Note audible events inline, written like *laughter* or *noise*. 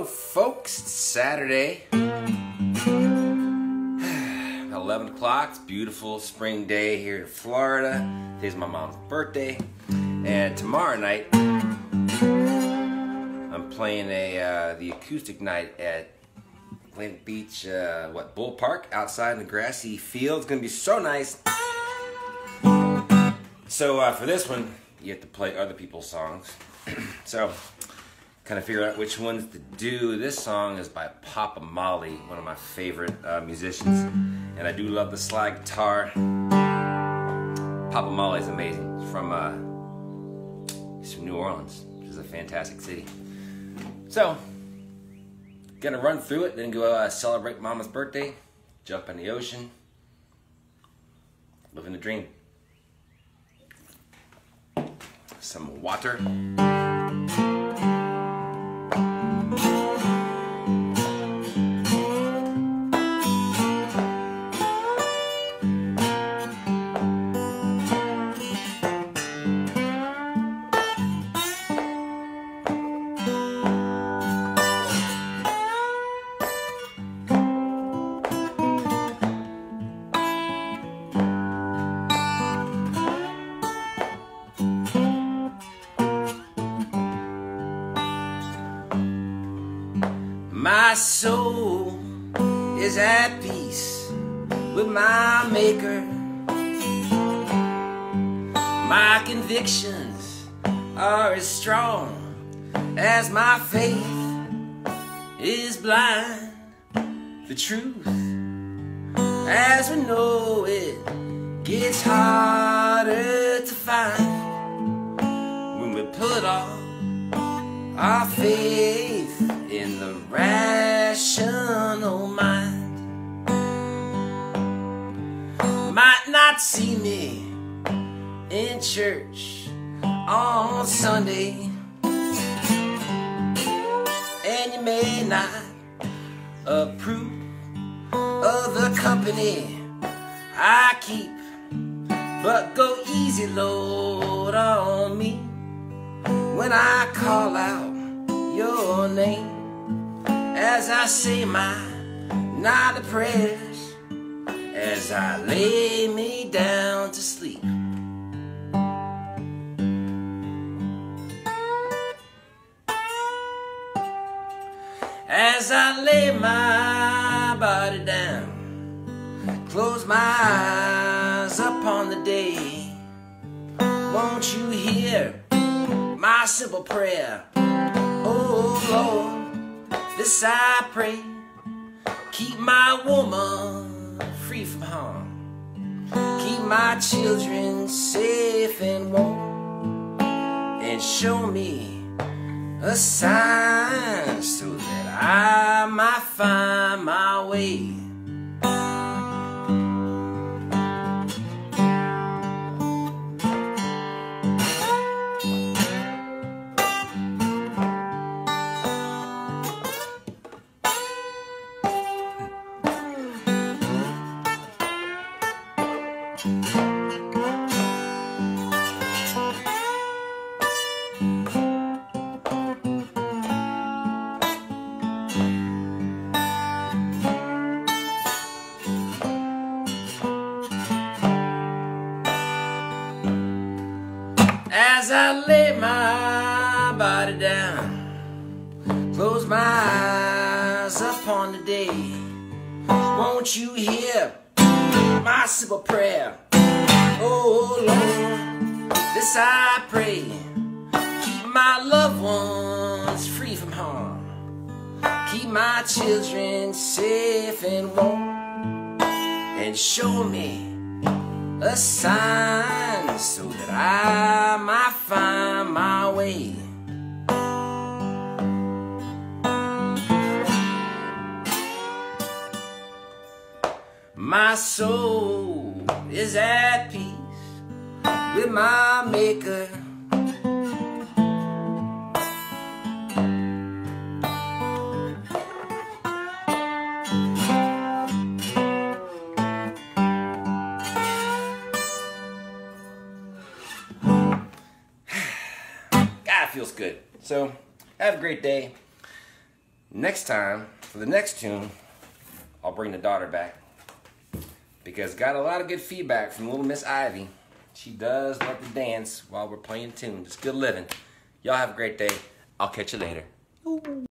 Hello, folks. It's Saturday. *sighs* 11 o'clock. It's beautiful spring day here in Florida. Today's my mom's birthday. And tomorrow night, I'm playing a uh, the acoustic night at Atlantic Beach, uh, what, Bull Park, outside in the grassy field. It's going to be so nice. So uh, for this one, you have to play other people's songs. *clears throat* so kind of figure out which ones to do. This song is by Papa Mali, one of my favorite uh, musicians, and I do love the slide guitar. Papa Mali is amazing. He's from uh, he's from New Orleans, which is a fantastic city. So, gonna run through it, then go uh, celebrate Mama's birthday, jump in the ocean, living the dream. Some water. My soul is at peace with my Maker. My convictions are as strong as my faith is blind. The truth, as we know it, gets harder to find when we put all our faith in the rational mind. Might not see me in church on Sunday, and you may not approve of the company I keep, but go easy, Lord, on me when I call out your name as I say my night of prayers as I lay me down to sleep. As I lay my body down, close my eyes upon the day. Won't you hear my simple prayer? Oh Lord, this I pray. Keep my woman free from harm. Keep my children safe and warm. And show me a sign so that I might find my way. As I lay my body down, close my eyes upon the day. Won't you hear my simple prayer? Oh Lord, this I pray. Keep my loved ones free from harm. Keep my children safe and warm. And show me a sign so that I might find my way. My soul is at peace with my Maker. Feels good. So, have a great day. Next time, for the next tune, I'll bring the daughter back because got a lot of good feedback from little Miss Ivy. She does love to dance while we're playing tunes. It's good living. Y'all have a great day. I'll catch you later.